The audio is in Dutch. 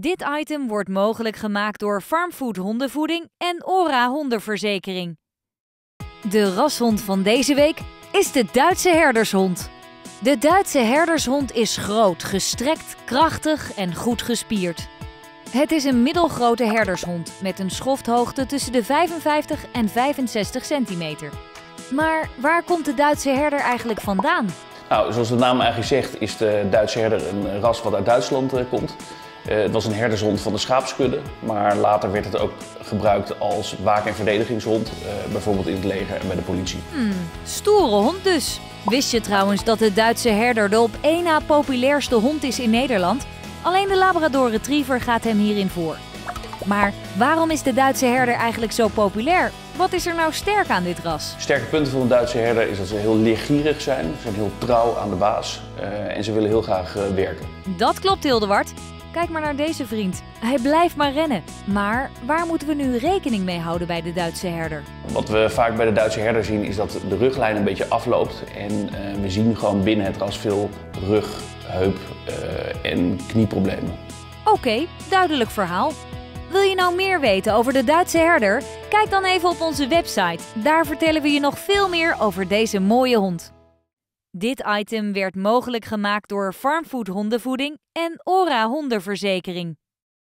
Dit item wordt mogelijk gemaakt door Farmfood Hondenvoeding en Ora Hondenverzekering. De rashond van deze week is de Duitse herdershond. De Duitse herdershond is groot, gestrekt, krachtig en goed gespierd. Het is een middelgrote herdershond met een schofthoogte tussen de 55 en 65 centimeter. Maar waar komt de Duitse herder eigenlijk vandaan? Nou, zoals de naam eigenlijk zegt, is de Duitse herder een ras wat uit Duitsland eh, komt. Uh, het was een herdershond van de schaapskudde, maar later werd het ook gebruikt als waak- en verdedigingshond, uh, bijvoorbeeld in het leger en bij de politie. Hmm, stoere hond dus. Wist je trouwens dat de Duitse herder de op één na populairste hond is in Nederland? Alleen de Labrador Retriever gaat hem hierin voor. Maar waarom is de Duitse herder eigenlijk zo populair? Wat is er nou sterk aan dit ras? Sterke punten van de Duitse herder is dat ze heel leergierig zijn. Ze zijn heel trouw aan de baas uh, en ze willen heel graag uh, werken. Dat klopt, Hildeward. Kijk maar naar deze vriend. Hij blijft maar rennen. Maar waar moeten we nu rekening mee houden bij de Duitse herder? Wat we vaak bij de Duitse herder zien is dat de ruglijn een beetje afloopt. En uh, we zien gewoon binnen het ras veel rug, heup en knieproblemen. Oké, okay, duidelijk verhaal. Wil je nou meer weten over de Duitse herder? Kijk dan even op onze website. Daar vertellen we je nog veel meer over deze mooie hond. Dit item werd mogelijk gemaakt door Farmfood Hondenvoeding en Ora Hondenverzekering.